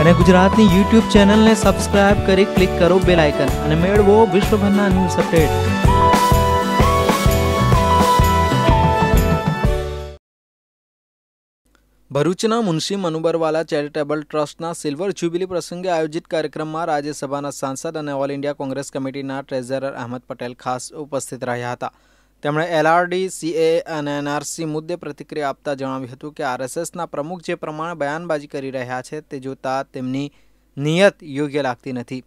અને ગુજરાતની યુટ્યુબ ચેનલને સબસ્ક્રાઇબ કરી ક્લિક કરો બેલ આઇકન અને મેળવો વિશ્વભરના ન્યૂઝ અપડેટ ભરૂચના મુનશી મનુબરવાલા ચેરિટેબલ ટ્રસ્ટના સિલ્વર જ્યુબિલી પ્રસંગે આયોજિત કાર્યક્રમમાં રાજ્યસભાના સાંસદ અને ઓલ ઇન્ડિયા કોંગ્રેસ કમિટીના ટ્રેઝરર અહેમદ પટેલ ખાસ ઉપસ્થિત રહ્યા હતા. તેમણે એલઆરડી, સીએ અને એનઆરસી મુદ્દે પ્રતિક્રિયા આપતા જણાવ્યું હતું કે આરએસએસના પ્રમુખ જે પ્રમાણે બયાનબાજી કરી રહ્યા છે તે જોતા તેમની નિયત યોગ્ય લાગતી નથી.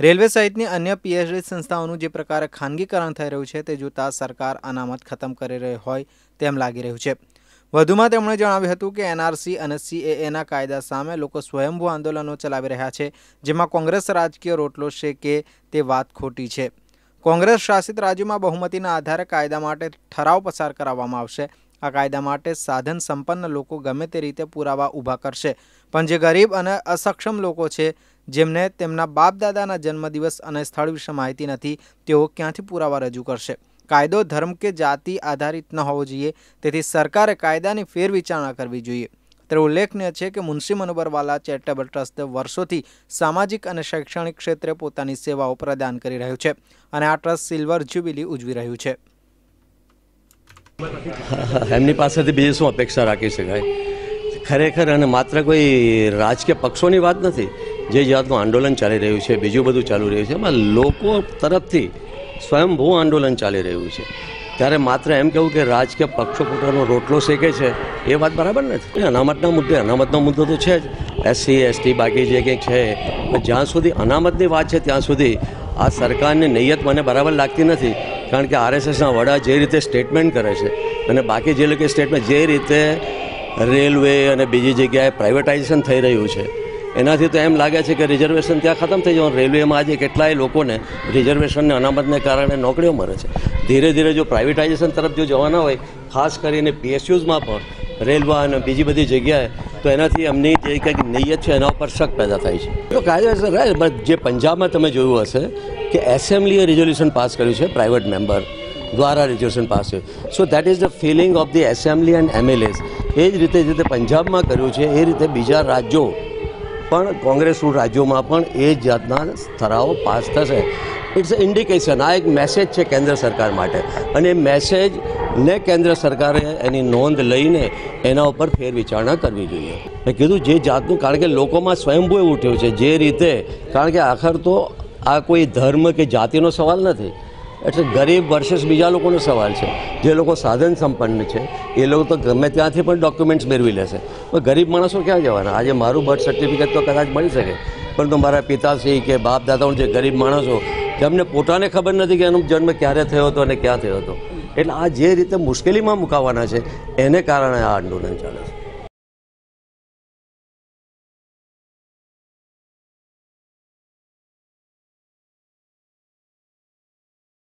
રેલવે સહિતની અન્ય પીએચડી સંસ્થાઓનું જે પ્રકારે ખાનગીકરણ થઈ રહ્યું છે તે જોતા સરકાર અનામત ખતમ કરી રહી હોય તેમ લાગી રહ્યું છે. વધુમાં તેમણે જણાવ્યું હતું કે એનઆરસી અને સીએએના કાયદા સામે લોકો સ્વયંભૂ આંદોલનો ચલાવી રહ્યા છે, જેમાં કોંગ્રેસ રાજકીય રોટલો છે કે તે વાત ખોટી છે. કોંગ્રેસ શાસિત રાજ્યોમાં બહુમતીના આધારે કાયદા માટે ઠરાવ પસાર કરાવવામાં આવશે. આ કાયદા માટે સાધન સંપન્ન લોકો ગમે તે રીતે પુરાવા ઊભા કરશે. પણ જે ગરીબ અને અસક્ષમ લોકો છે, જેમને તેમના બાપ દાદાના જન્મદિવસ અને સ્થળ વિશે માહિતી નથી, તેઓ ક્યાંથી પુરાવા રજૂ કરશે? કાયદો ધર્મ કે જાતિ આધારિત ન હોવો જોઈએ, તેથી સરકારે કાયદાની ફેરવિચારણા કરવી જોઈએ. ત્યારે ઉલ્લેખનીય છે કે મુનશી મનોબરવાલા ચેરિટેબલ ટ્રસ્ટ વર્ષોથી સામાજિક અને શૈક્ષણિક ક્ષેત્રે પોતાની સેવાઓ પ્રદાન કરી રહ્યું છે અને આ ટ્રસ્ટ સિલ્વર જ્યુબિલી ઉજવી રહ્યું છે. એમની પાસેથી બીજી શું અપેક્ષા રાખી શકાય? ખરેખર અને માત્ર કોઈ રાજકીય પક્ષોની વાત નથી, જે જાતનું આંદોલન ચાલી રહ્યું છે, બીજું બધું ચાલુ રહ્યું છે, એમાં લોકો તરફથી સ્વયંભૂ આંદોલન ચાલી રહ્યું છે. ત્યારે માત્ર એમ કહેવું કે રાજકીય પક્ષો પોતાનો રોટલો શેકે છે, એ વાત બરાબર નથી. અનામતના મુદ્દે, અનામતનો મુદ્દો તો છે જ. એસસી એસટી બાકી જે કંઈક છે જ્યાં સુધી અનામતની વાત છે, ત્યાં સુધી આ સરકારની નૈયત મને બરાબર લાગતી નથી, કારણ કે આરએસએસના વડા જે રીતે સ્ટેટમેન્ટ કરે છે અને બાકી જે લોકો સ્ટેટમેન્ટ જે રીતે રેલવે અને બીજી જગ્યાએ પ્રાઇવેટાઇઝેશન થઈ રહ્યું છે એનાથી તો એમ લાગે છે કે રિઝર્વેશન ત્યાં ખતમ થઈ જવાનું. રેલવેમાં આજે કેટલાય લોકોને રિઝર્વેશનને અનામતને કારણે નોકરીઓ મળે છે. ધીરે ધીરે જો પ્રાઇવેટાઇઝેશન તરફ જો જવાના હોય, ખાસ કરીને પીએસયુઝમાં પણ, રેલવા અને બીજી બધી જગ્યાએ, તો એનાથી એમની જે કંઈક નિયત છે એના ઉપર શક પેદા થાય છે. તો કાયદેસર જે પંજાબમાં તમે જોયું હશે કે એસેમ્બલીએ રિઝોલ્યુશન પાસ કર્યું છે પ્રાઇવેટ મેમ્બર દ્વારા રિઝોલ્યુશન પાસ થયું. So that is the feeling of the assembly and MLAs એ જ રીતે રીતે પંજાબમાં કર્યું છે, એ રીતે બીજા રાજ્યો પણ કોંગ્રેસ રાજ્યોમાં પણ એ જાતના ઠરાવો પાસ થશે. ઇટ્સ ઇન્ડિકેશન આ એક મેસેજ છે કેન્દ્ર સરકાર માટે. અને એ મેસેજને કેન્દ્ર સરકારે એની નોંધ લઈને એના ઉપર ફેરવિચારણા કરવી જોઈએ. મેં કીધું જે જાતનું, કારણ કે લોકોમાં સ્વયંભૂ એવું ઉઠ્યું છે જે રીતે, કારણ કે આખર તો આ કોઈ ધર્મ કે જાતિનો સવાલ નથી. એટલે ગરીબ વર્ષેસ બીજા લોકોનો સવાલ છે. જે લોકો સાધન સંપન્ન છે, એ લોકો તો ગમે ત્યાંથી પણ ડોક્યુમેન્ટ્સ મેળવી લેશે. પણ ગરીબ માણસો ક્યાં જવાના? આજે મારું બર્થ સર્ટિફિકેટ તો કદાચ મળી શકે. પરંતુ મારા પિતાશ્રી કે બાપ દાદાઓ જે ગરીબ માણસો તેમને પોતાને ખબર નથી કે એનો જન્મ ક્યારે થયો હતો અને ક્યાં થયો હતો. એટલે આ જે રીતે મુશ્કેલીમાં મુકાવાના છે, એને કારણે આ આંદોલન ચાલે છે.